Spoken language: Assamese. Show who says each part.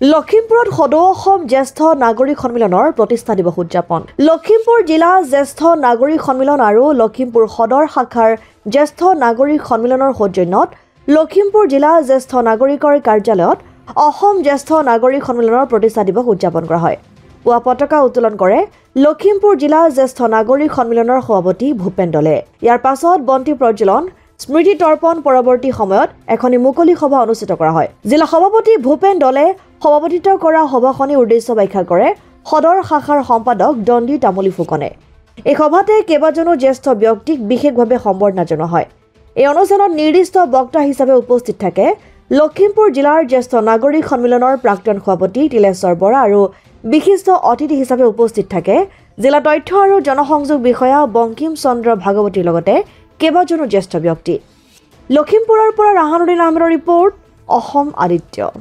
Speaker 1: লখিমপুৰত সদৌ অসম জ্যেষ্ঠ নাগৰিক সন্মিলনৰ প্ৰতিষ্ঠা দিৱস উদযাপন। লখিমপুৰ জিলা জ্যেষ্ঠ নাগৰিক সন্মিলন আৰু লখিমপুৰ সদৰ শাখাৰ জ্যেষ্ঠ নাগৰিক সন্মিলনৰ সৌজন্যত লখিমপুৰ জিলা জ্যেষ্ঠ নাগৰিকৰ কাৰ্যালয়ত অসম জ্যেষ্ঠ নাগৰিক সন্মিলনৰ প্ৰতিষ্ঠা দিৱস উদযাপন কৰা হয়। পুৱা পতাকা উত্তোলন কৰে লখিমপুৰ জিলা জ্যেষ্ঠ নাগৰিক সন্মিলনৰ সভাপতি ভূপেন দলে। ইয়াৰ পাছত বন্তি প্ৰজ্বলন স্মৃতি তৰ্পণ পৰৱৰ্তী সময়ত এখনি মুকলি সভা অনুষ্ঠিত কৰা হয়। জিলা সভাপতি ভূপেন দলে সভাপতিত্ব কৰা সভাখনি উদ্দেশ্য ব্যাখ্যা কৰে সদৰ শাখাৰ সম্পাদক দণ্ডী তামুলী ফুকনে। এই সভাতে কেইবাজনো জ্যেষ্ঠ ব্যক্তিক বিশেষভাৱে সম্বৰ্ধনা জনোৱা হয়। এই অনুষ্ঠানত নিৰ্দিষ্ট বক্তা হিচাপে উপস্থিত থাকে লখিমপুৰ জিলাৰ জ্যেষ্ঠ নাগৰিক সন্মিলনৰ প্ৰাক্তন সভাপতি তিলেশ্বৰ বৰা আৰু বিশিষ্ট অতিথি হিচাপে উপস্থিত থাকে জিলা তথ্য আৰু জনসংযোগ বিষয়া বংকিম চন্দ্ৰ ভাগৱতীৰ লগতে কেইবাজনো জ্যেষ্ঠ ব্যক্তি। লখিমপুৰৰ পৰা ৰাহানুদ্দিন আহমেদৰ ৰিপৰ্ট অসম আদিত্য।